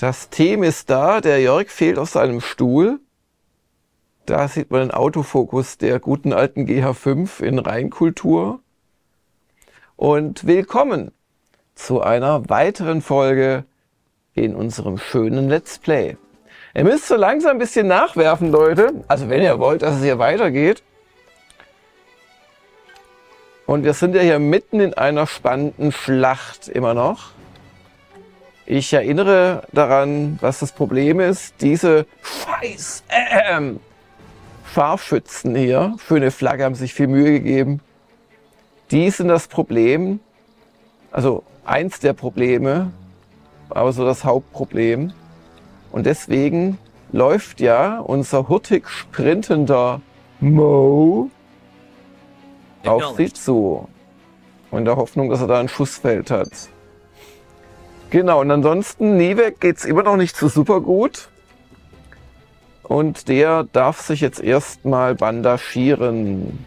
Das Team ist da. Der Jörg fehlt auf seinem Stuhl. Da sieht man den Autofokus der guten alten GH5 in Reinkultur. Und willkommen zu einer weiteren Folge in unserem schönen Let's Play. Ihr müsst so langsam ein bisschen nachwerfen, Leute. Also wenn ihr wollt, dass es hier weitergeht. Und wir sind ja hier mitten in einer spannenden Schlacht immer noch. Ich erinnere daran, was das Problem ist. Diese scheiß äh, Scharfschützen hier, schöne Flagge, haben sich viel Mühe gegeben. Die sind das Problem, also eins der Probleme, aber so das Hauptproblem. Und deswegen läuft ja unser hurtig sprintender Mo auf sie zu. In der Hoffnung, dass er da ein Schussfeld hat. Genau, und ansonsten, Nivek geht's immer noch nicht so super gut. Und der darf sich jetzt erstmal bandagieren.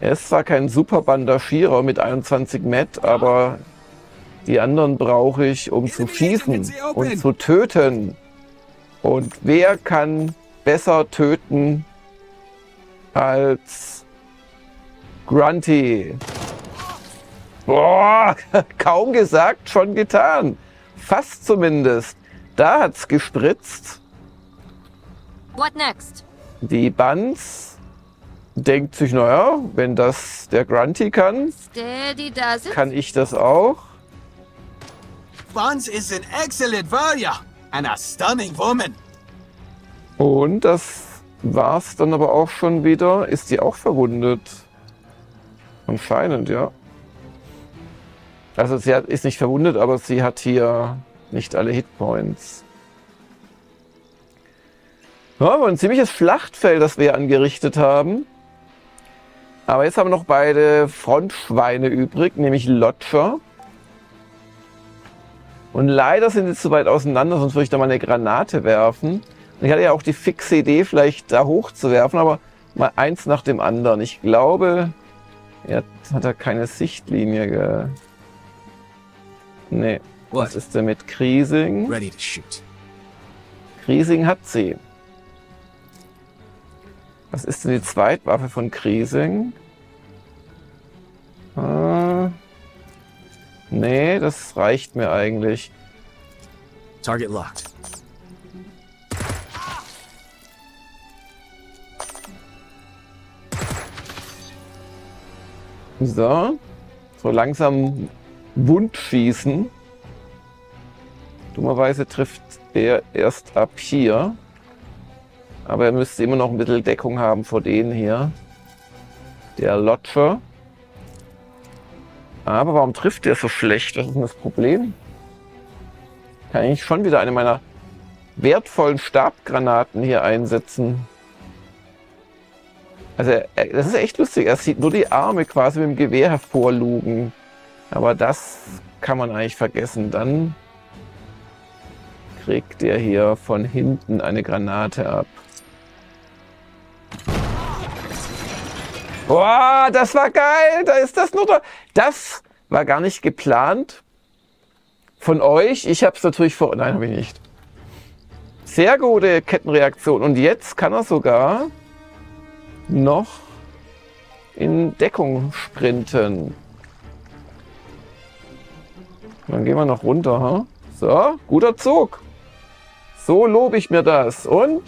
Er ist zwar kein super Bandagierer mit 21 Met, aber die anderen brauche ich, um zu schießen und zu töten. Und wer kann besser töten als Grunty? Boah, kaum gesagt, schon getan. Fast zumindest. Da hat's gespritzt. What next? Die Banz denkt sich, naja, wenn das der Grunty kann, Steady does it. kann ich das auch. Buns is an excellent warrior and a stunning woman. Und das war's dann aber auch schon wieder. Ist die auch verwundet? Anscheinend, ja. Also sie hat, ist nicht verwundet, aber sie hat hier nicht alle Hitpoints. Ja, aber ein ziemliches Schlachtfeld, das wir angerichtet haben. Aber jetzt haben wir noch beide Frontschweine übrig, nämlich Lodger. Und leider sind sie zu weit auseinander, sonst würde ich da mal eine Granate werfen. Und ich hatte ja auch die fixe Idee, vielleicht da hoch zu werfen, aber mal eins nach dem anderen. Ich glaube, er hat da keine Sichtlinie. Nee. What? Was ist denn mit Kriesing? Ready to shoot. Kriesing hat sie. Was ist denn die Zweitwaffe von Kriesing? Äh, nee, das reicht mir eigentlich. Target locked. So. So langsam Wundschießen. Dummerweise trifft er erst ab hier. Aber er müsste immer noch ein bisschen Deckung haben vor denen hier. Der Lodger. Aber warum trifft der so schlecht? Was ist denn das Problem? Kann ich schon wieder eine meiner wertvollen Stabgranaten hier einsetzen. Also, das ist echt lustig. Er sieht nur die Arme quasi mit dem Gewehr hervorlugen. Aber das kann man eigentlich vergessen. Dann kriegt er hier von hinten eine Granate ab. Boah, das war geil. Da ist das nur da. Das war gar nicht geplant von euch. Ich habe es natürlich vor. Nein, habe ich nicht. Sehr gute Kettenreaktion. Und jetzt kann er sogar noch in Deckung sprinten. Dann gehen wir noch runter. Ha? So, guter Zug. So lobe ich mir das. Und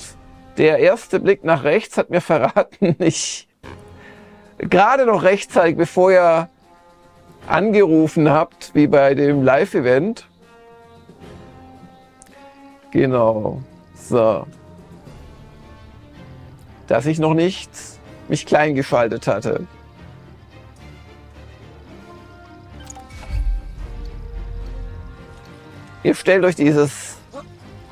der erste Blick nach rechts hat mir verraten, ich gerade noch rechtzeitig, bevor ihr angerufen habt, wie bei dem Live-Event. Genau. So. Dass ich noch nicht mich klein geschaltet hatte. Ihr stellt euch dieses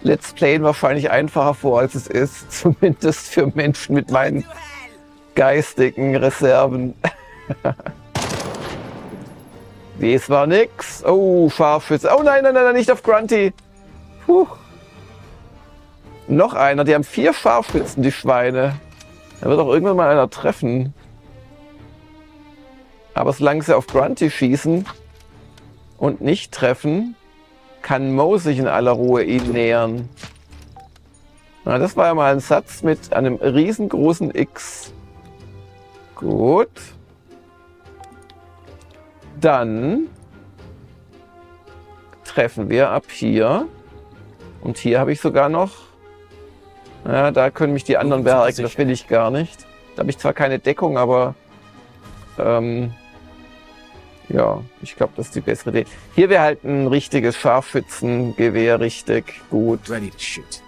Let's Playen wahrscheinlich einfacher vor, als es ist. Zumindest für Menschen mit meinen geistigen Reserven. Dies war nix. Oh, Scharfschütze. Oh nein, nein, nein, nein, nicht auf Grunty. Puh. Noch einer. Die haben vier Scharfschützen, die Schweine. Da wird auch irgendwann mal einer treffen. Aber solange sie auf Grunty schießen, und nicht treffen, kann Mo sich in aller Ruhe ihm nähern. Na, das war ja mal ein Satz mit einem riesengroßen X. Gut. Dann treffen wir ab hier. Und hier habe ich sogar noch. Ja, da können mich die anderen behalten. Das will ich gar nicht. Da habe ich zwar keine Deckung, aber ähm, ja, ich glaube, das ist die bessere Idee. Hier wäre halt ein richtiges Scharfschützengewehr richtig gut. Ready to shoot.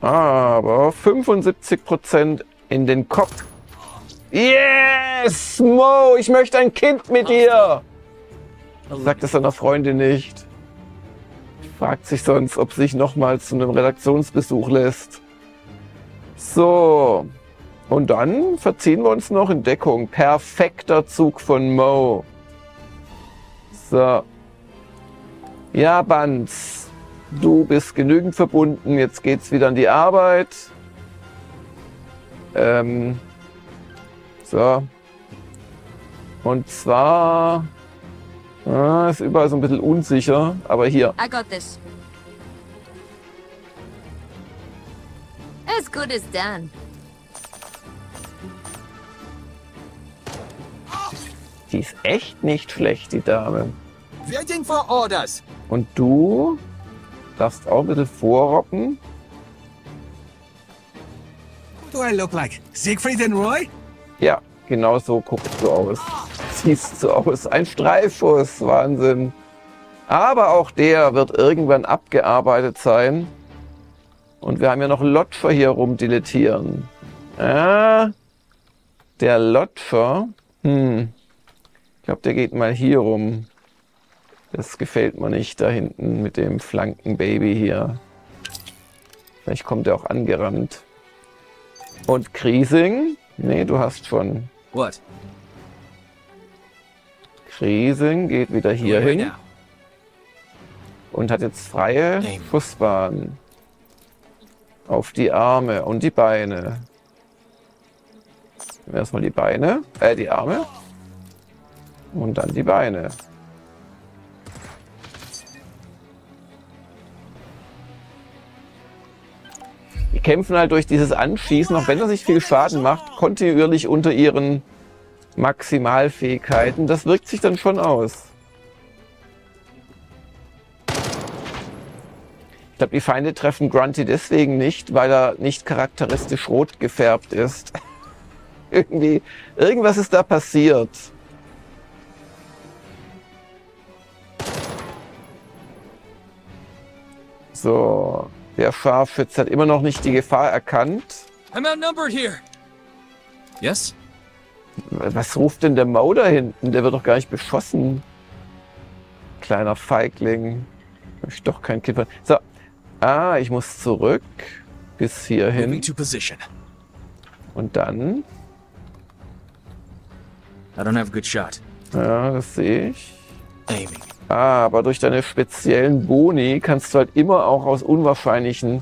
Aber 75% in den Kopf. Yes, Mo, ich möchte ein Kind mit dir. Sagt es seiner Freundin nicht. Fragt sich sonst, ob sich nochmal zu einem Redaktionsbesuch lässt. So. Und dann verziehen wir uns noch in Deckung. Perfekter Zug von Mo. So. Ja, Banz. Du bist genügend verbunden. Jetzt geht's wieder an die Arbeit. Ähm. So. Und zwar. Ah, ist überall so ein bisschen unsicher. Aber hier. I got this. As good as done. Die ist echt nicht schlecht, die Dame. Waiting for orders. Und du darfst auch ein bisschen vorroppen. What do I look like? Siegfried and Roy? Ja, genau so guckst du aus. Siehst du aus. Ein Streifschuss, Wahnsinn. Aber auch der wird irgendwann abgearbeitet sein. Und wir haben ja noch Lotfer hier rumdilettieren. Ja, der Lotfer. Hm. Ich glaube, der geht mal hier rum. Das gefällt mir nicht da hinten mit dem Flankenbaby hier. Vielleicht kommt er auch angerannt. Und Kriesing? Nee, du hast schon. What? Kriesing geht wieder hier hin und hat jetzt freie. Schussbahn. Auf die Arme und die Beine. Erstmal die Beine, äh, die Arme. Und dann die Beine. Die kämpfen halt durch dieses Anschießen, auch wenn er sich viel Schaden macht, kontinuierlich unter ihren Maximalfähigkeiten. Das wirkt sich dann schon aus. Ich glaube, die Feinde treffen Grunty deswegen nicht, weil er nicht charakteristisch rot gefärbt ist. Irgendwie, irgendwas ist da passiert. So, der Scharfschütze hat immer noch nicht die Gefahr erkannt. I'm outnumbered here. Yes? Was ruft denn der Mau da hinten? Der wird doch gar nicht beschossen. Kleiner Feigling. Möchte doch kein Kind. So. Ah, ich muss zurück. Bis hierhin. Und dann. I don't have a good shot. Ja, das sehe ich. Aiming. Ah, aber durch deine speziellen Boni kannst du halt immer auch aus unwahrscheinlichen.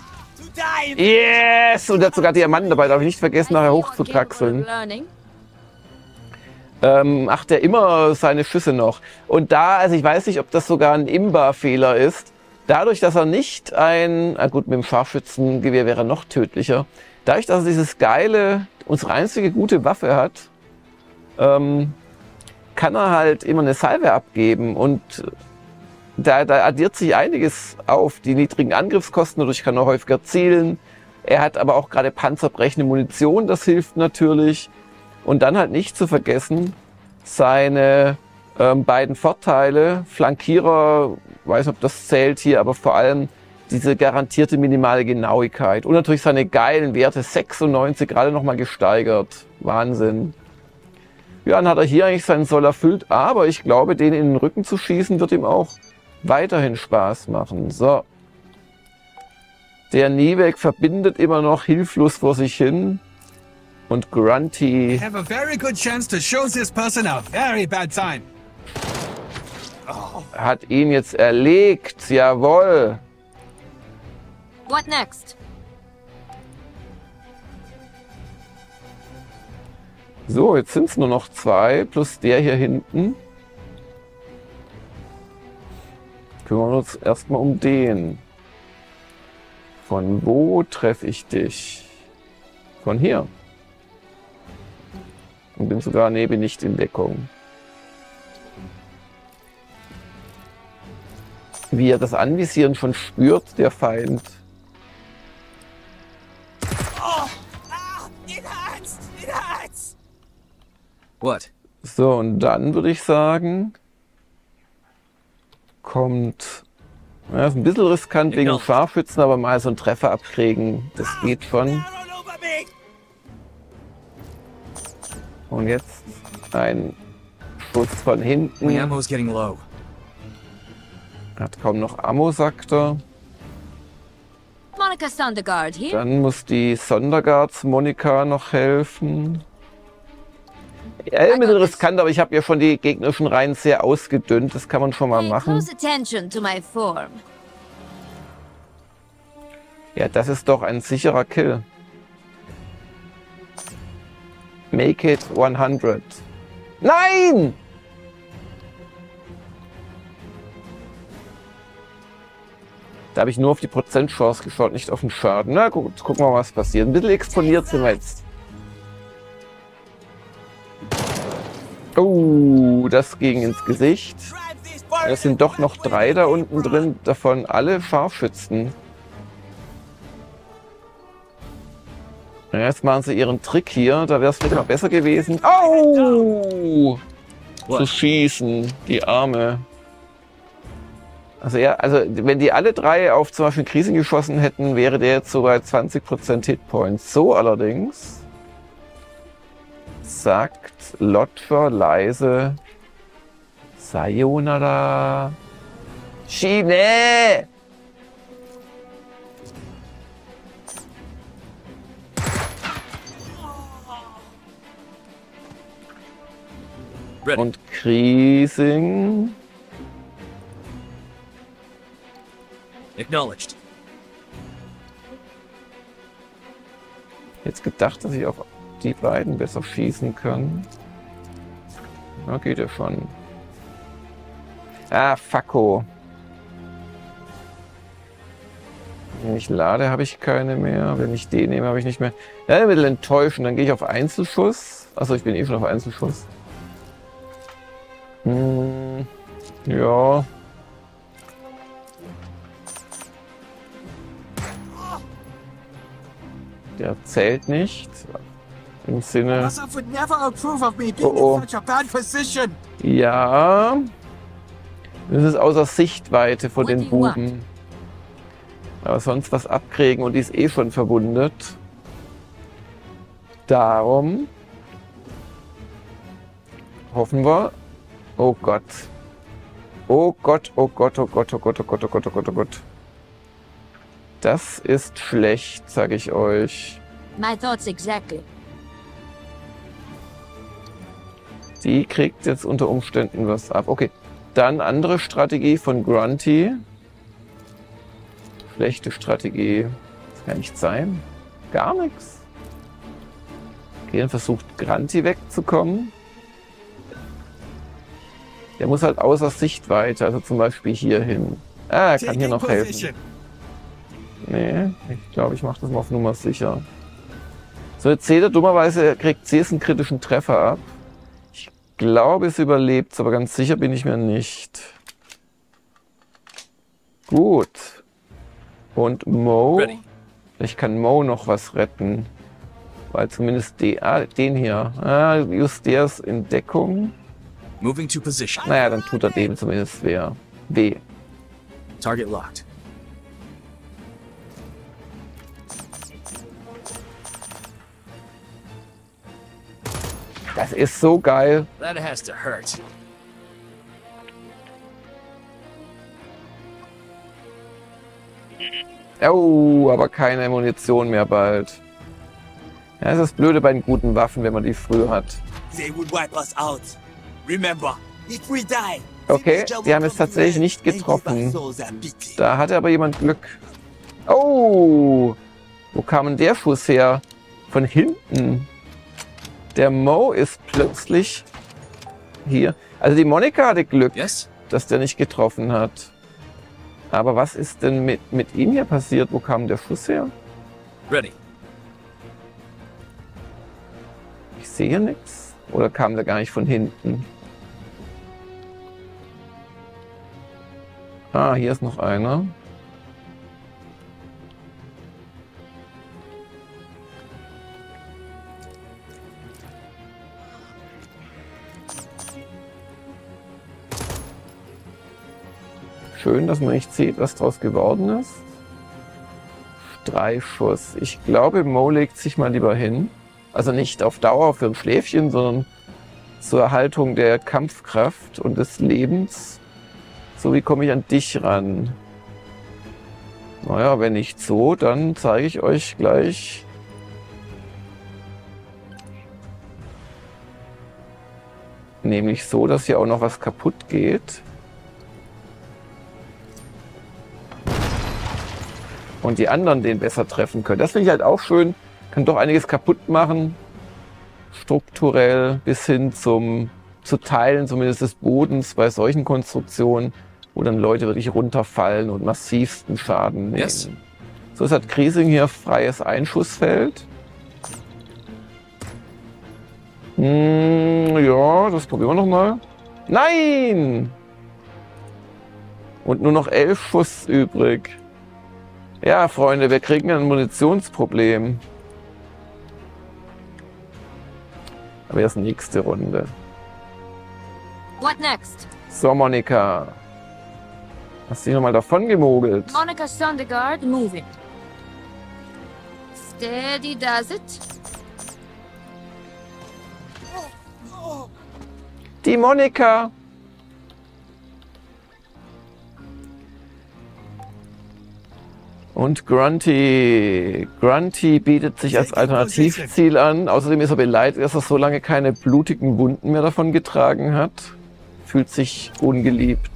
Yes! Und hat sogar Diamanten dabei, darf ich nicht vergessen, nachher hochzukraxeln. ähm, macht er immer seine Schüsse noch. Und da, also ich weiß nicht, ob das sogar ein Imba-Fehler ist, dadurch, dass er nicht ein, ah gut, mit dem Scharfschützengewehr wäre er noch tödlicher, dadurch, dass er dieses geile, unsere einzige gute Waffe hat, ähm, kann er halt immer eine Salve abgeben und da, da addiert sich einiges auf. Die niedrigen Angriffskosten, dadurch kann er häufiger zielen. Er hat aber auch gerade panzerbrechende Munition, das hilft natürlich. Und dann halt nicht zu vergessen, seine ähm, beiden Vorteile, Flankierer, weiß nicht, ob das zählt hier, aber vor allem diese garantierte minimale Genauigkeit und natürlich seine geilen Werte, 96 gerade nochmal gesteigert. Wahnsinn. Ja, dann hat er hier eigentlich seinen Soll erfüllt, aber ich glaube, den in den Rücken zu schießen wird ihm auch weiterhin Spaß machen. So. Der Niewek verbindet immer noch hilflos vor sich hin. Und Grunty Have a very good chance to show this person a very bad time. hat ihn jetzt erlegt. Jawohl. What next? So, jetzt sind es nur noch zwei plus der hier hinten. Kümmern wir uns erstmal um den. Von wo treffe ich dich? Von hier. Und bin sogar, nee, bin nicht in Deckung. Wie er das Anvisieren schon spürt, der Feind. What? So, und dann würde ich sagen, kommt. Ja, ist ein bisschen riskant wegen Genau. Scharfschützen, aber mal so einen Treffer abkriegen, das geht schon. Und jetzt ein Schuss von hinten. ammo's getting low. Hat kaum noch Ammo, sagt er. Dann muss die Sonderguards Monika noch helfen. Ja, ein bisschen riskant, aber ich habe ja schon die gegnerischen Reihen sehr ausgedünnt. Das kann man schon mal machen. Ja, das ist doch ein sicherer Kill. Make it 100. Nein! Da habe ich nur auf die Prozentchance geschaut, nicht auf den Schaden. Na gut, gucken wir mal, was passiert. Ein bisschen exponiert sind wir jetzt. Oh, das ging ins Gesicht. Es sind doch noch drei da unten drin, davon alle Scharfschützen. Ja, jetzt machen sie ihren Trick hier. Da wäre es vielleicht mal besser gewesen. Au! Zu schießen, die Arme. Also ja, also wenn die alle drei auf zum Beispiel Krisen geschossen hätten, wäre der jetzt so bei 20% Hitpoints. So allerdings sagt Lotfer leise Sayonara. Schiene! Und Krising. Acknowledged. Jetzt gedacht, dass ich auf die beiden besser schießen kann. Na, geht ja schon. Ah, Facko. Wenn ich lade, habe ich keine mehr. Wenn ich den nehme, habe ich nicht mehr. Ja, ein bisschen enttäuschend. Dann gehe ich auf Einzelschuss. Also ich bin eh schon auf Einzelschuss. Hm, ja. Der zählt nicht. Im Sinne. Oh, oh. Ja. Das ist außer Sichtweite von den? Buben. Aber sonst was abkriegen und die ist eh schon verwundet. Darum hoffen wir. Oh Gott. Oh Gott, oh Gott, oh Gott, oh Gott, oh Gott, oh Gott, oh Gott, oh Gott. Das ist schlecht, sag ich euch. My thoughts exactly. Die kriegt jetzt unter Umständen was ab. Okay, dann andere Strategie von Grunty. Schlechte Strategie. Das kann nicht sein. Gar nichts. Okay, dann versucht Grunty wegzukommen. Der muss halt außer Sichtweite, also zum Beispiel hier hin. Ah, er kann hier noch helfen. Nee, ich glaube, ich mache das mal auf Nummer sicher. So, jetzt seht ihr, dummerweise kriegt jetzt einen kritischen Treffer ab. Ich glaube, es überlebt, aber ganz sicher bin ich mir nicht. Gut. Und Mo. Ready. Ich kann Mo noch was retten. Weil zumindest die, ah, den hier. Ah, just der ist in Deckung. Moving to position. Naja, dann tut er dem zumindest wer. weh. Target locked. Das ist so geil. That has to hurt. Oh, aber keine Munition mehr bald. Ja, das ist das Blöde bei den guten Waffen, wenn man die früh hat. They would wipe us out. Remember, if we die, Okay, die haben es tatsächlich nicht getroffen. Da hatte aber jemand Glück. Oh, wo kam denn der Schuss her? Von hinten. Der Mo ist plötzlich hier. Also die Monika hatte Glück, Yes? dass der nicht getroffen hat. Aber was ist denn mit, mit ihm hier passiert? Wo kam der Schuss her? Ready. Ich sehe nichts. Oder kam der gar nicht von hinten? Ah, hier ist noch einer. Schön, dass man nicht sieht, was draus geworden ist. Drei Schuss. Ich glaube, Mo legt sich mal lieber hin. Also nicht auf Dauer für ein Schläfchen, sondern zur Erhaltung der Kampfkraft und des Lebens. So wie komme ich an dich ran? Naja, wenn nicht so, dann zeige ich euch gleich. Nämlich so, dass hier auch noch was kaputt geht. Und die anderen den besser treffen können. Das finde ich halt auch schön. Kann doch einiges kaputt machen. Strukturell bis hin zum zu Teilen zumindest des Bodens bei solchen Konstruktionen, wo dann Leute wirklich runterfallen und massivsten Schaden nehmen. Yes. So ist hat Kriesing hier freies Einschussfeld. Hm, ja, das probieren wir noch mal. Nein! Und nur noch elf Schuss übrig. Ja, Freunde, wir kriegen ein Munitionsproblem. Aber erst nächste Runde. What next? So, Monika. Hast dich nochmal davon gemogelt? Monica Sondergaard moving. Steady does it. Die Monika. Und Grunty. Grunty bietet sich als Alternativziel an. Außerdem ist er beleidigt, dass er so lange keine blutigen Wunden mehr davon getragen hat. Fühlt sich ungeliebt.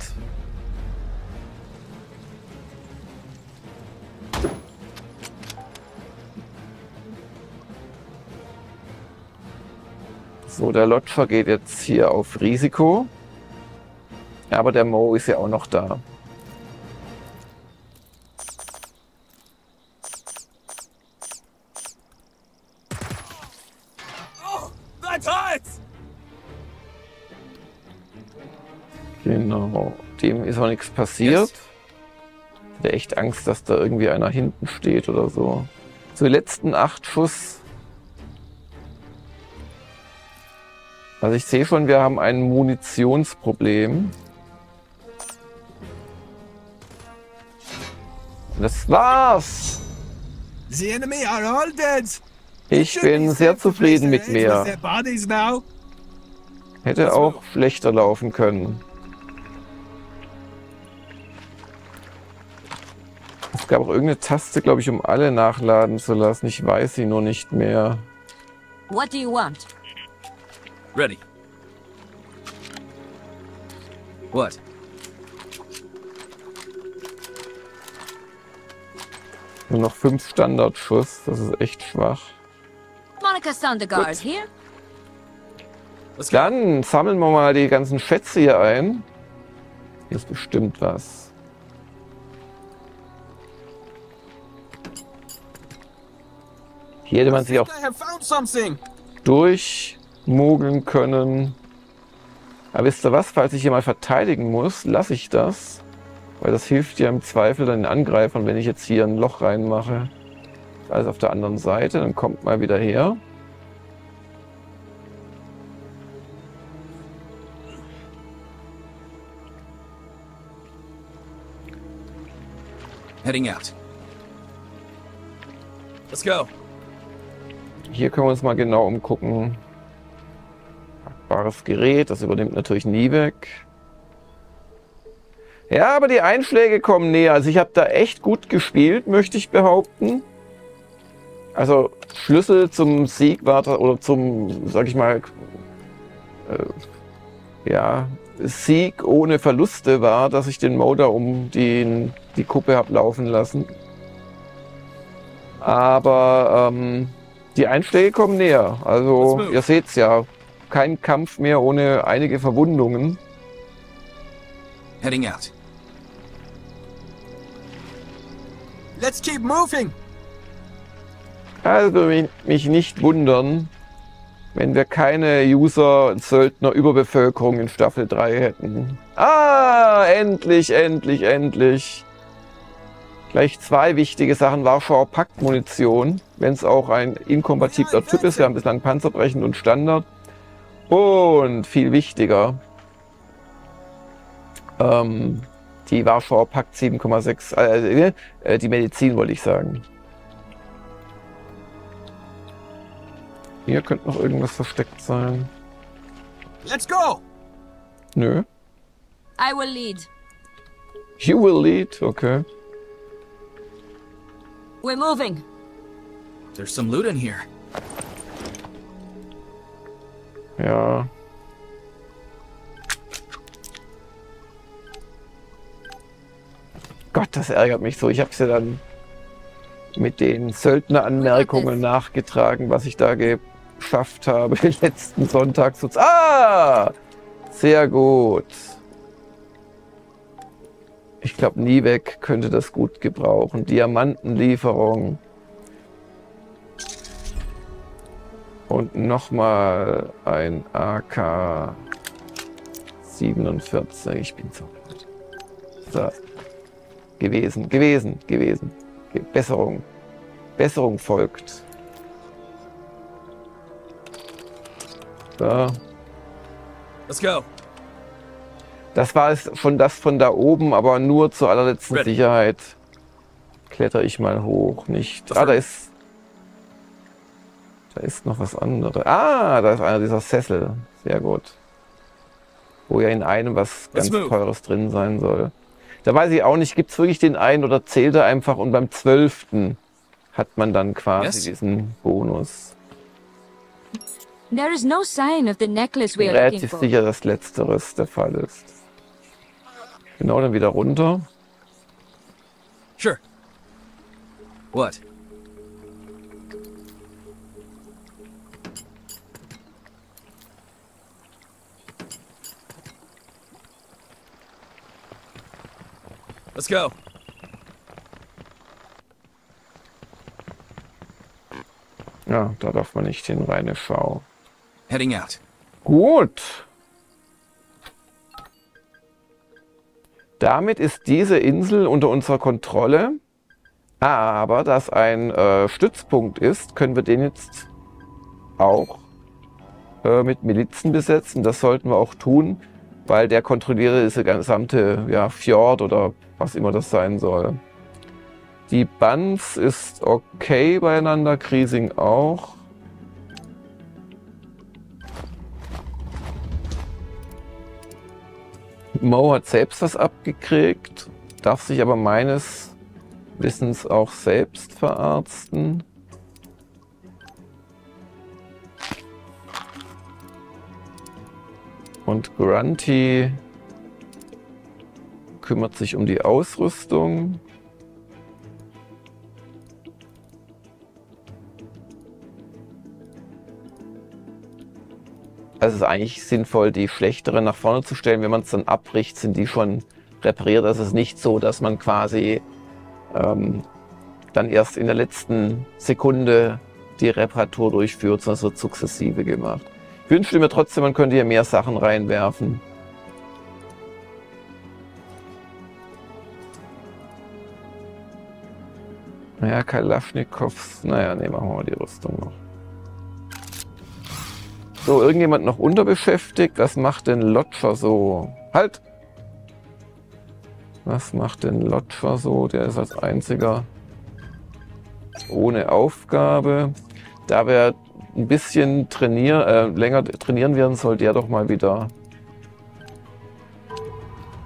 So, der Lodger geht jetzt hier auf Risiko. Aber der Mo ist ja auch noch da. Ist auch nichts passiert. Yes. Ich hatte echt Angst, dass da irgendwie einer hinten steht oder so. So, die letzten acht Schuss. Also ich sehe schon, wir haben ein Munitionsproblem. Das war's. The enemy are all dead. Ich bin sehr zufrieden mit mir. Hätte auch schlechter laufen können. Es gab auch irgendeine Taste, glaube ich, um alle nachladen zu lassen. Ich weiß sie nur nicht mehr. What do you want? Ready. What? Nur noch fünf Standardschuss. Das ist echt schwach. Monica Sondergaard here. Go. Dann sammeln wir mal die ganzen Schätze hier ein. Hier ist bestimmt was. Hier hätte man sich auch durchmogeln können. Aber wisst ihr was? Falls ich hier mal verteidigen muss, lasse ich das. Weil das hilft ja im Zweifel dann den Angreifern, wenn ich jetzt hier ein Loch reinmache. Alles auf der anderen Seite, dann kommt mal wieder her. Heading out. Let's go. Hier können wir uns mal genau umgucken. Packbares Gerät, das übernimmt natürlich nie weg. Ja, aber die Einschläge kommen näher. Also ich habe da echt gut gespielt, möchte ich behaupten. Also Schlüssel zum Sieg war da, oder zum, sag ich mal, äh, ja, Sieg ohne Verluste war, dass ich den Motor um den, die Kuppe hab laufen lassen. Aber ähm, Die Einschläge kommen näher. Also, ihr seht's ja. Kein Kampf mehr ohne einige Verwundungen. Heading out. Let's keep moving. Also mich, nicht wundern, wenn wir keine User-Söldner-Überbevölkerung in Staffel 3 hätten. Ah, endlich, endlich, endlich. Gleich zwei wichtige Sachen. Warschauer Pakt-Munition, wenn es auch ein inkompatibler Typ ist. Wir haben bislang Panzerbrechend und Standard. Und viel wichtiger, ähm, die Warschauer Pakt 7,6, äh, äh, die Medizin wollte ich sagen. Hier könnte noch irgendwas versteckt sein. Let's go. Nö. I will lead. You will lead, okay. We're moving. There's some loot in here. Ja. Gott, das ärgert mich so. Ich habe ja dann mit den Söldneranmerkungen nachgetragen, was ich da geschafft habe letzten Sonntag. So ah! Sehr gut. Ich glaube, Niebeck könnte das gut gebrauchen. Diamantenlieferung. Und nochmal ein AK 47. Ich bin so gut. So. Gewesen, gewesen, gewesen. Ge- Besserung. Besserung folgt. So. Let's go. Das war es von das von da oben, aber nur zur allerletzten Ready. Sicherheit. Kletter ich mal hoch, nicht. Ah, da ist. Da ist noch was anderes. Ah, da ist einer dieser Sessel. Sehr gut. Wo ja in einem was ganz. Teures drin sein soll. Da weiß ich auch nicht, gibt es wirklich den einen oder zählt er einfach und beim zwölften hat man dann quasi Yes. diesen Bonus. There is no sign of the necklace Ich we bin are looking relativ sicher, dass letzteres der Fall ist. Genau, dann wieder runter. Sure. What? Let's go. Ja, da darf man nicht hin, reine Schau. Heading out. Gut. Damit ist diese Insel unter unserer Kontrolle. Aber da es ein äh, Stützpunkt ist, können wir den jetzt auch äh, mit Milizen besetzen. Das sollten wir auch tun, weil der kontrolliert diese gesamte ja, Fjord oder was immer das sein soll. Die Banz ist okay beieinander, Kriesing auch. Mo hat selbst was abgekriegt, darf sich aber meines Wissens auch selbst verarzten. Und Grunty kümmert sich um die Ausrüstung. Also es ist eigentlich sinnvoll, die schlechteren nach vorne zu stellen. Wenn man es dann abbricht, sind die schon repariert. Also es ist nicht so, dass man quasi ähm, dann erst in der letzten Sekunde die Reparatur durchführt, sondern es wird sukzessive gemacht. Ich wünschte mir trotzdem, man könnte hier mehr Sachen reinwerfen. Naja, Kalaschnikows, naja, nee, machen wir mal die Rüstung noch. So, irgendjemand noch unterbeschäftigt? Was macht denn Lodger so? Halt! Was macht denn Lodger so? Der ist als einziger ohne Aufgabe. Da wir ein bisschen trainier, äh, länger trainieren werden, soll der doch mal wieder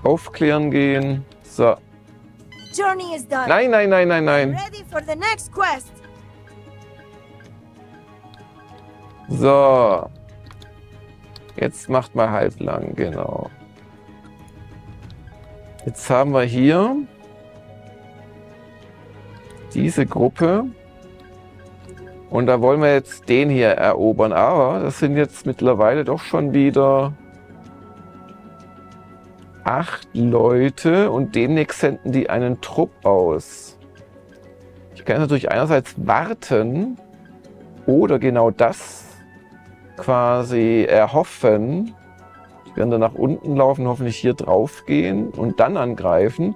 aufklären gehen. So. Journey is done. Nein, nein, nein, nein, nein. Ready for the next quest. So. Jetzt macht mal halblang, genau. Jetzt haben wir hier diese Gruppe. Und da wollen wir jetzt den hier erobern. Aber das sind jetzt mittlerweile doch schon wieder acht Leute und demnächst senden die einen Trupp aus. Ich kann natürlich einerseits warten oder genau das quasi erhoffen. Ich werde nach unten laufen, hoffentlich hier drauf gehen und dann angreifen.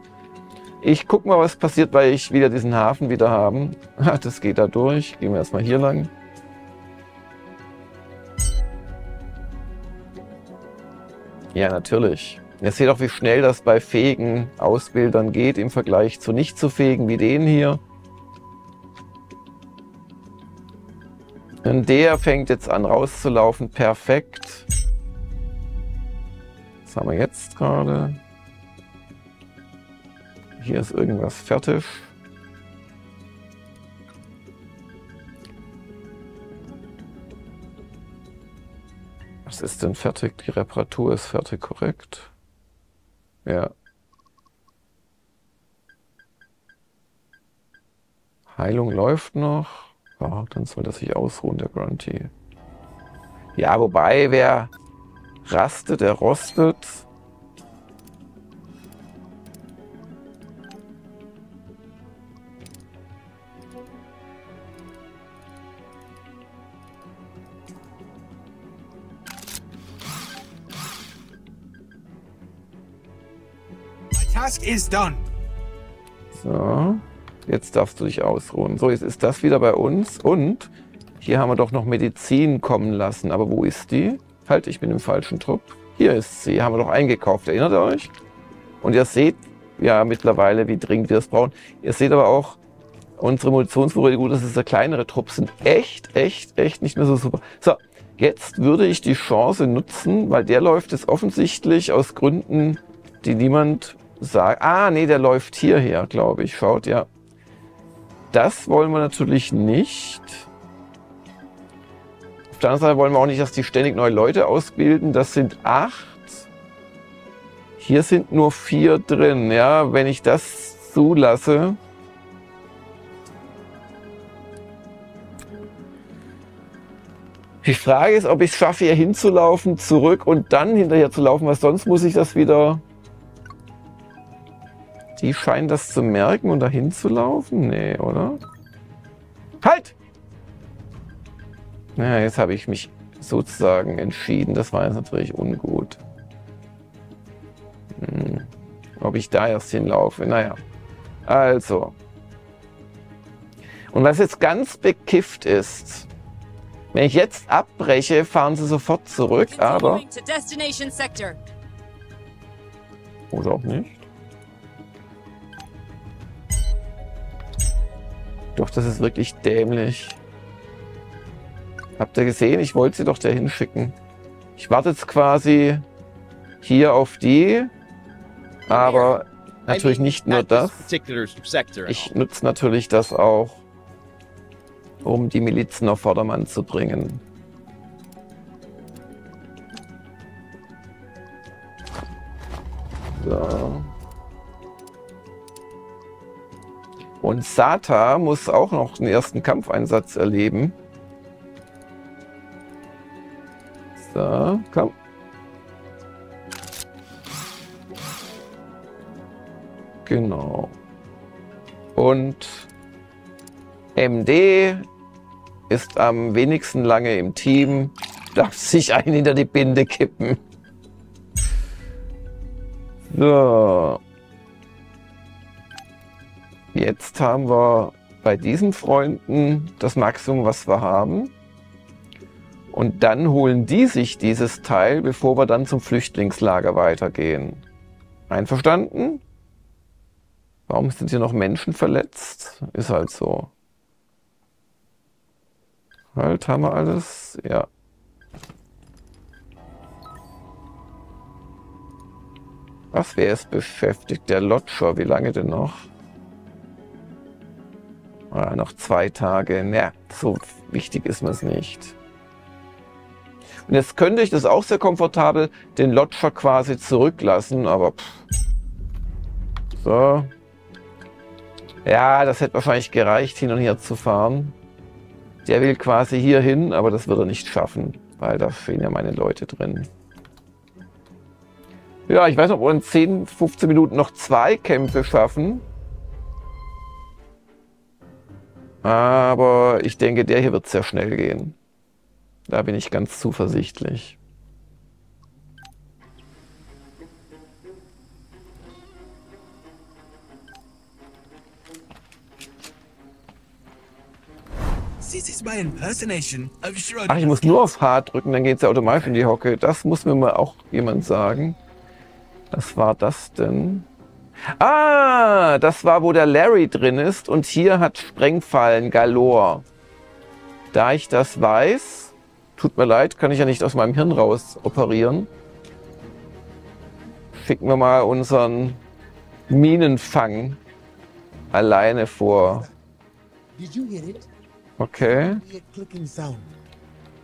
Ich gucke mal, was passiert, weil ich wieder diesen Hafen wieder haben. Das geht da durch. Gehen wir erstmal hier lang. Ja, natürlich. Ihr seht auch, wie schnell das bei fähigen Ausbildern geht im Vergleich zu nicht so fähigen wie den hier. Der fängt jetzt an rauszulaufen. Perfekt. Was haben wir jetzt gerade? Hier ist irgendwas fertig. Was ist denn fertig? Die Reparatur ist fertig, korrekt? Ja. Heilung läuft noch. Ja, dann soll das sich ausruhen, der Grunty. Ja, wobei, wer rastet, der rostet. task is done. So, jetzt darfst du dich ausruhen. So, jetzt ist das wieder bei uns und hier haben wir doch noch Medizin kommen lassen. Aber wo ist die? Halt, ich bin im falschen Trupp. Hier ist sie, haben wir doch eingekauft, erinnert ihr euch? Und ihr seht ja mittlerweile, wie dringend wir es brauchen. Ihr seht aber auch, unsere Munitionsvorräte, gut, das ist der kleinere Trupp, sind echt, echt, echt nicht mehr so super. So, jetzt würde ich die Chance nutzen, weil der läuft jetzt offensichtlich aus Gründen, die niemand sagt. Ah, nee, der läuft hierher, glaube ich. Schaut, ja. Das wollen wir natürlich nicht. Auf der anderen Seite wollen wir auch nicht, dass die ständig neue Leute ausbilden. Das sind acht. Hier sind nur vier drin. Ja, wenn ich das zulasse. Die Frage ist, ob ich es schaffe, hier hinzulaufen, zurück und dann hinterher zu laufen, weil sonst muss ich das wieder die scheinen das zu merken und dahin zu laufen? Nee, oder? Halt! Naja, jetzt habe ich mich sozusagen entschieden. Das war jetzt natürlich ungut. Hm. Ob ich da erst hinlaufe? Naja. Also. Und was jetzt ganz bekifft ist, wenn ich jetzt abbreche, fahren sie sofort zurück, aber... Oder auch nicht. Doch, das ist wirklich dämlich. Habt ihr gesehen? Ich wollte sie doch dahin schicken. Ich warte jetzt quasi hier auf die, aber natürlich nicht nur das. Ich nutze natürlich das auch, um die Milizen auf Vordermann zu bringen. So. Und Sata muss auch noch den ersten Kampfeinsatz erleben. So, komm. Genau. Und MD ist am wenigsten lange im Team, darf sich einen hinter die Binde kippen. So. Jetzt haben wir bei diesen Freunden das Maximum, was wir haben. Und dann holen die sich dieses Teil, bevor wir dann zum Flüchtlingslager weitergehen. Einverstanden? Warum sind hier noch Menschen verletzt? Ist halt so. Halt, haben wir alles? Ja. Was wäre es beschäftigt? Der Lodger, wie lange denn noch? Oder noch zwei Tage. Naja, so wichtig ist mir es nicht. Und jetzt könnte ich das auch sehr komfortabel den Lodger quasi zurücklassen, aber pff. so. Ja, das hätte wahrscheinlich gereicht, hin und her zu fahren. Der will quasi hier hin, aber das wird er nicht schaffen, weil da stehen ja meine Leute drin. Ja, ich weiß nicht, ob wir in 10, 15 Minuten noch zwei Kämpfe schaffen. Aber ich denke, der hier wird sehr schnell gehen. Da bin ich ganz zuversichtlich. Ach, ich muss nur auf H drücken, dann geht es automatisch in die Hocke. Das muss mir mal auch jemand sagen. Was war das denn? Ah, das war, wo der Larry drin ist und hier hat Sprengfallen galore. Da ich das weiß, tut mir leid, kann ich ja nicht aus meinem Hirn raus operieren. Schicken wir mal unseren Minenfang alleine vor. Did you hear it? Okay.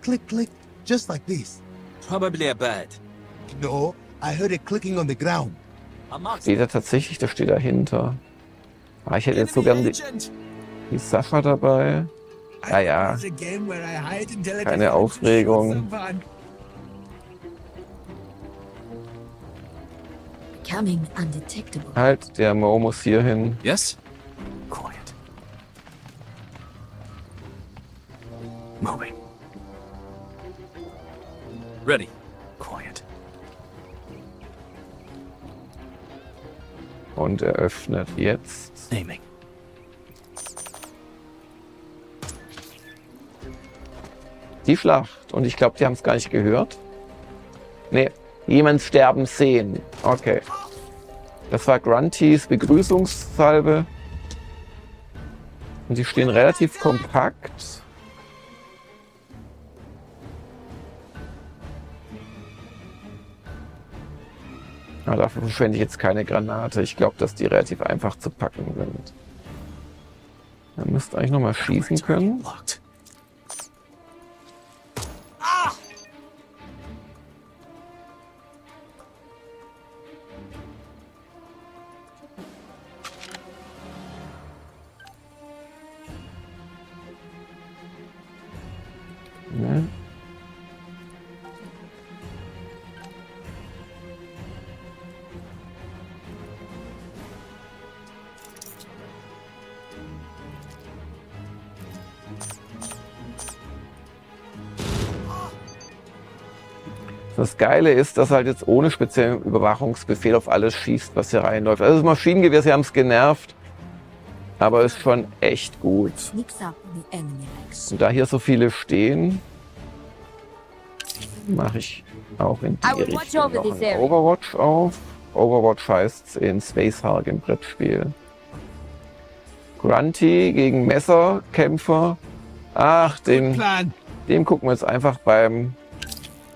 Click, click, just like this. Probably a bird. No, I heard it clicking on the ground. Steht er tatsächlich, der steht dahinter. Ah, ich hätte jetzt so gern die, die Sache dabei. Ja, ja. Keine Aufregung. Halt, der Mo muss hier hin. Yes? Und er öffnet jetzt. Aiming. Die Schlacht. Und ich glaube, die haben es gar nicht gehört. Nee, jemand sterben sehen. Okay. Das war Gruntys Begrüßungssalve. Und die stehen relativ kompakt. Aber dafür verschwende ich jetzt keine Granate. Ich glaube, dass die relativ einfach zu packen sind. Er müsste eigentlich nochmal schießen können. Locked. Das Geile ist, dass er halt jetzt ohne speziellen Überwachungsbefehl auf alles schießt, was hier reinläuft. Also das Maschinengewehr, sie haben es genervt, aber ist schon echt gut. Und da hier so viele stehen, mache ich auch in die Richtung noch this ein area. Overwatch auf. Overwatch heißt in Space Hulk im Brettspiel. Grunty gegen Messerkämpfer. Ach, den, Plan. dem gucken wir jetzt einfach beim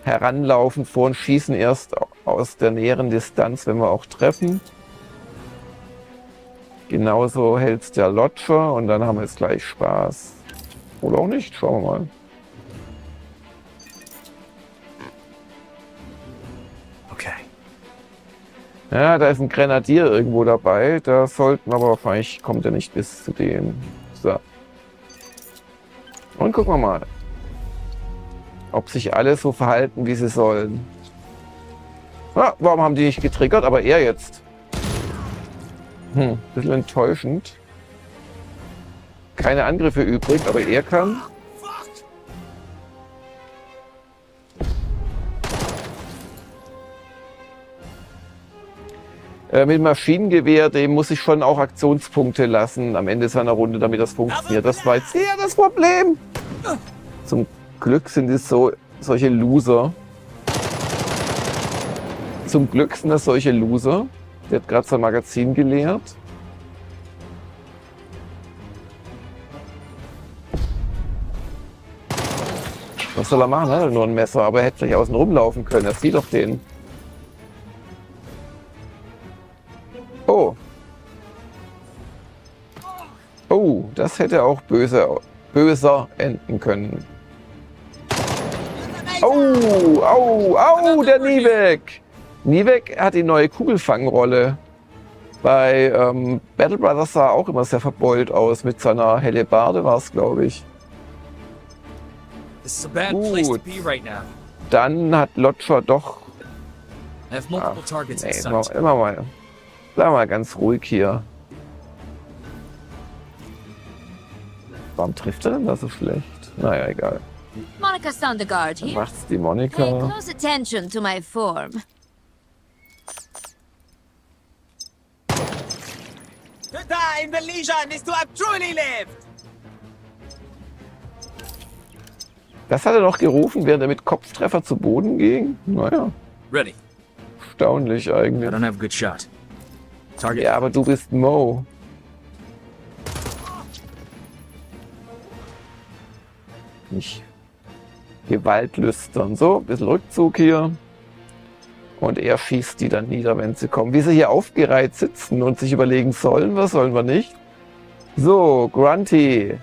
Heranlaufen vor und schießen erst aus der näheren Distanz, wenn wir auch treffen. Genauso hält's der Lodger und dann haben wir jetzt gleich Spaß. Oder auch nicht, schauen wir mal. Okay. Ja, da ist ein Grenadier irgendwo dabei. Da sollten wir aber wahrscheinlich kommt er nicht bis zu dem. So. Und gucken wir mal, ob sich alle so verhalten, wie sie sollen. Ah, warum haben die nicht getriggert, aber er jetzt? Hm, bisschen enttäuschend. Keine Angriffe übrig, aber er kann. Äh, mit Maschinengewehr, dem muss ich schon auch Aktionspunkte lassen am Ende seiner Runde, damit das funktioniert. Das war jetzt eher das Problem. Zum Glück sind es so solche Loser. Zum Glück sind das solche Loser. Der hat gerade sein Magazin geleert. Was soll er machen? Er hat nur ein Messer, aber er hätte vielleicht außen rumlaufen können. Er sieht doch den. Oh. Oh, das hätte auch böse, böser enden können. Oh, au, au, der Nivek. Nivek hat die neue Kugelfangrolle. Bei ähm, Battle Brothers sah er auch immer sehr verbeult aus. Mit seiner Hellebarde war es, glaube ich. Gut. Dann hat Lodger doch... In Nee, immer, immer mal... Bleib mal ganz ruhig hier. Warum trifft er denn da so schlecht? Naja, egal. Monica Sondergaard here. macht's die Pay Monika. close attention to my form. The time the legion is to have truly lived! Das hat er noch gerufen, während er mit Kopftreffer zu Boden ging? Naja, Ready. erstaunlich I eigentlich. don't have a good shot. Target. Ja, aber du bist Mo. Nicht gewaltlüstern. So, ein bisschen Rückzug hier. Und er schießt die dann nieder, wenn sie kommen. Wie sie hier aufgereiht sitzen und sich überlegen, sollen wir, sollen wir nicht. So, Grunty.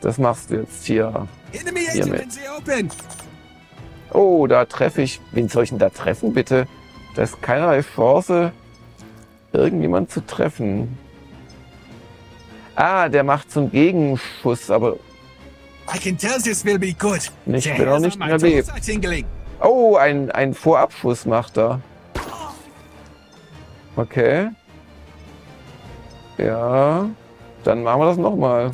Das machst du jetzt hier. Enemy Hier agent mit. in the open. Oh, da treffe ich. Wen soll ich denn da treffen, bitte? Da ist keinerlei Chance, irgendjemand zu treffen. Ah, der macht einen Gegenschuss, aber I can tell this will be good. Nicht, The bin auch nicht mehr lebt. are tingling. Oh, ein, ein Vorabschuss macht er. Okay. Ja, dann machen wir das nochmal.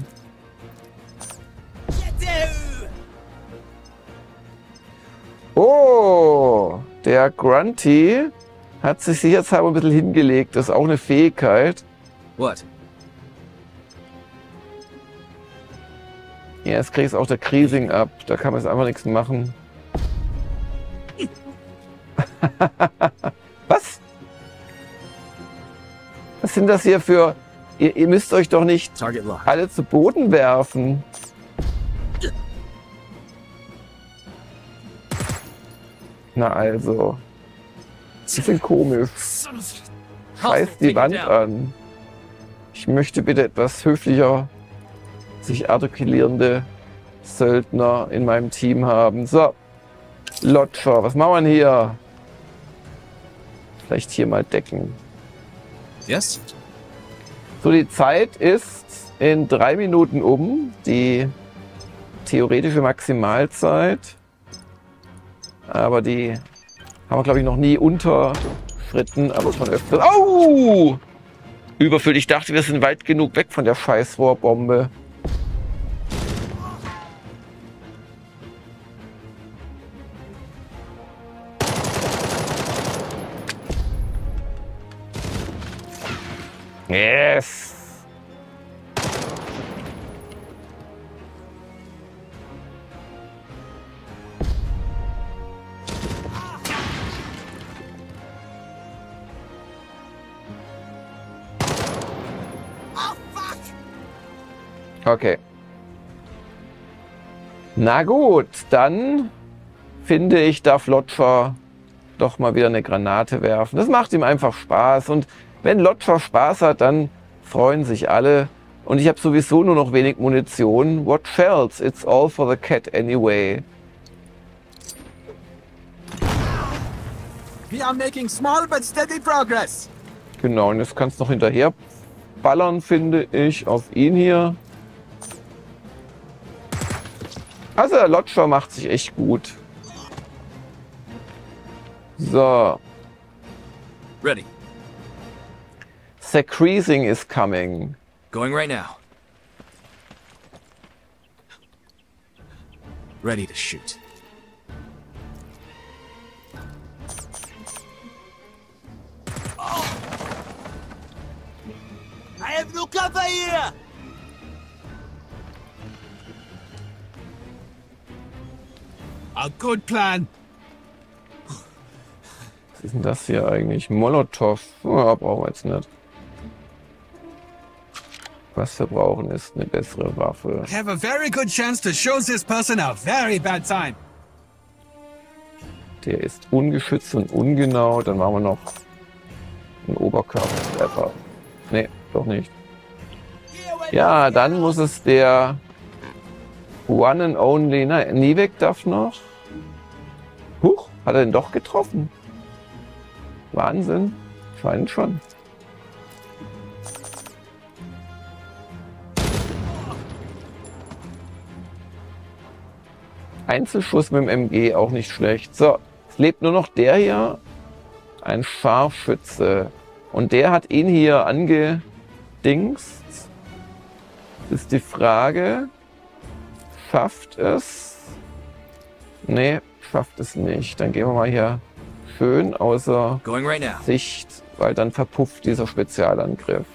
Oh, der Grunty hat sich sicherheitshalber ein bisschen hingelegt. Das ist auch eine Fähigkeit. What? Jetzt kriegst auch der Kriesing ab. Da kann man jetzt einfach nichts machen. Was? Was sind das hier für... Ihr, ihr müsst euch doch nicht alle zu Boden werfen. Na also. Bisschen komisch. Scheiß die Wand an. Ich möchte bitte etwas höflicher sich artikulierende Söldner in meinem Team haben. So. Lodger, was machen wir denn hier? Vielleicht hier mal decken. Yes? So, die Zeit ist in drei Minuten um. Die theoretische Maximalzeit. Aber die haben wir, glaube ich, noch nie unterschritten, aber schon öfter. Au! Überfüllt. Ich dachte, wir sind weit genug weg von der Scheißrohrbombe. Yes! Okay. Na gut, dann finde ich, darf Lodger doch mal wieder eine Granate werfen. Das macht ihm einfach Spaß. Und wenn Lodger Spaß hat, dann freuen sich alle. Und ich habe sowieso nur noch wenig Munition. What else? It's all for the cat anyway. We are making small but steady progress. Genau, und jetzt kannst du noch hinterher ballern, finde ich, auf ihn hier. Also der Lodger macht sich echt gut. So, Ready. Secreasing is coming. Going right now. Ready to shoot. I have no cover here! A good plan. Was ist denn das hier eigentlich? Molotow. Ja, brauchen wir jetzt nicht. Was wir brauchen, ist eine bessere Waffe. I have a very good chance to show this person a very bad time. Der ist ungeschützt und ungenau. Dann machen wir noch einen Oberkörpertreffer. Nee, doch nicht. Ja, dann muss es der One and Only. Na, Nivek darf noch. Huch, hat er den doch getroffen? Wahnsinn. Scheint schon. Einzelschuss mit dem MG auch nicht schlecht. So, es lebt nur noch der hier. Ein Scharfschütze. Und der hat ihn hier angedingst. Ist die Frage, schafft es? Nee, schafft es nicht. Dann gehen wir mal hier schön außer right. Sicht, weil dann verpufft dieser Spezialangriff.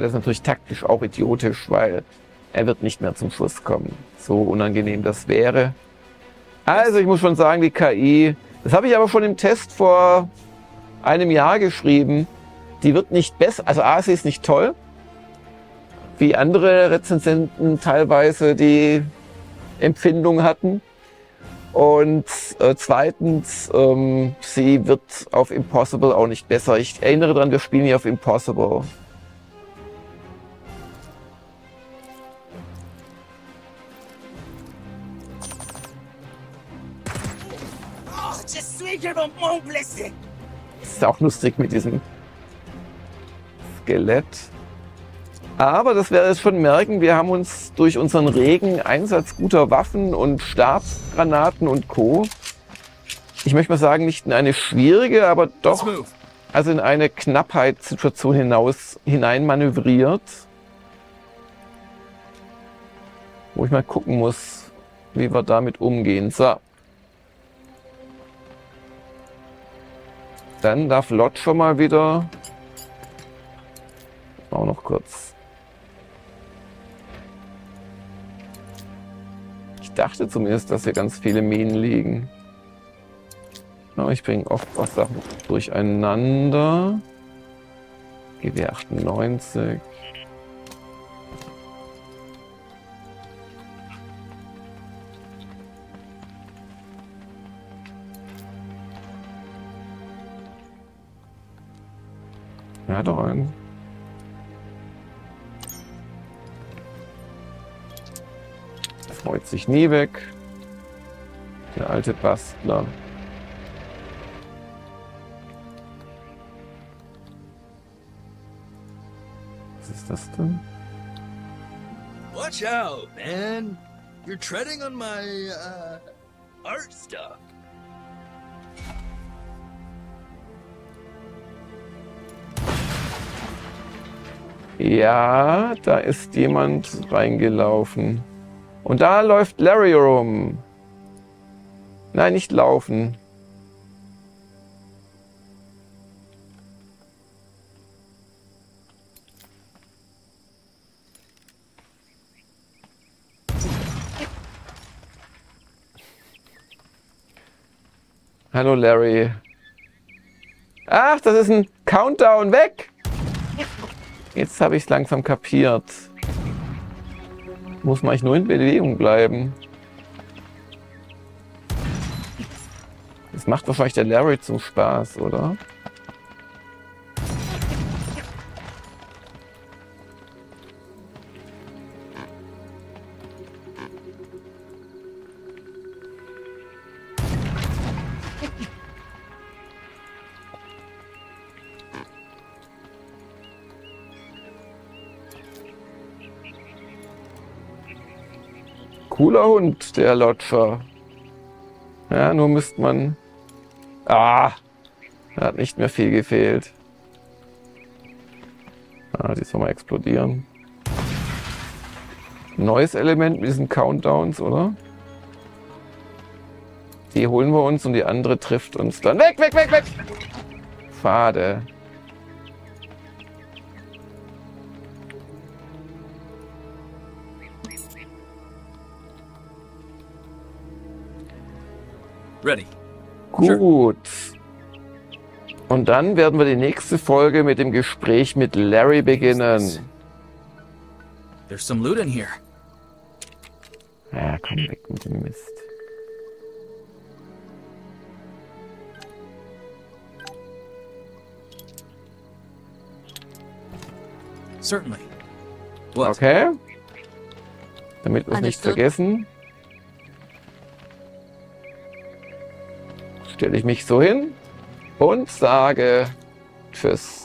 Das ist natürlich taktisch auch idiotisch, weil er wird nicht mehr zum Schuss kommen. So unangenehm das wäre. Also ich muss schon sagen, die KI, das habe ich aber schon im Test vor einem Jahr geschrieben, die wird nicht besser, also A, sie ist nicht toll, wie andere Rezensenten teilweise die Empfindung hatten. Und äh, zweitens, ähm, sie wird auf Impossible auch nicht besser. Ich erinnere daran, wir spielen hier auf Impossible. Blessé! ist auch lustig mit diesem Skelett. Aber das werdet ihr schon merken, wir haben uns durch unseren regen Einsatz guter Waffen und Stabsgranaten und Co. Ich möchte mal sagen, nicht in eine schwierige, aber doch also in eine Knappheitssituation hinaus hinein manövriert. Wo ich mal gucken muss, wie wir damit umgehen. So. Dann darf Lot schon mal wieder. Auch noch kurz. Ich dachte zumindest, dass hier ganz viele Minen liegen. Aber ich bringe oft was Sachen durcheinander. GW 98. Ja, doch einen. Freut sich nie weg. Der alte Bastler. Was ist das denn? Watch out, man! You're treading on my, uh, art stuff. Ja, da ist jemand reingelaufen. Und da läuft Larry rum. Nein, nicht laufen. Hallo Larry. Ach, das ist ein Countdown weg. Jetzt habe ich es langsam kapiert. Muss man eigentlich nur in Bewegung bleiben. Das macht wahrscheinlich der Larry zum Spaß, oder? Cooler Hund, der Lodger. Ja, nur müsste man... Ah, da hat nicht mehr viel gefehlt. Ah, die soll mal explodieren. Neues Element mit diesen Countdowns, oder? Die holen wir uns und die andere trifft uns dann. Weg, weg, weg, weg! Schade. Ready. Gut. Und dann werden wir die nächste Folge mit dem Gespräch mit Larry beginnen. There's some loot in here. Ja, komm weg mit dem Mist. Certainly. What? Okay. Damit wir es nicht vergessen. Stelle ich mich so hin und sage Tschüss.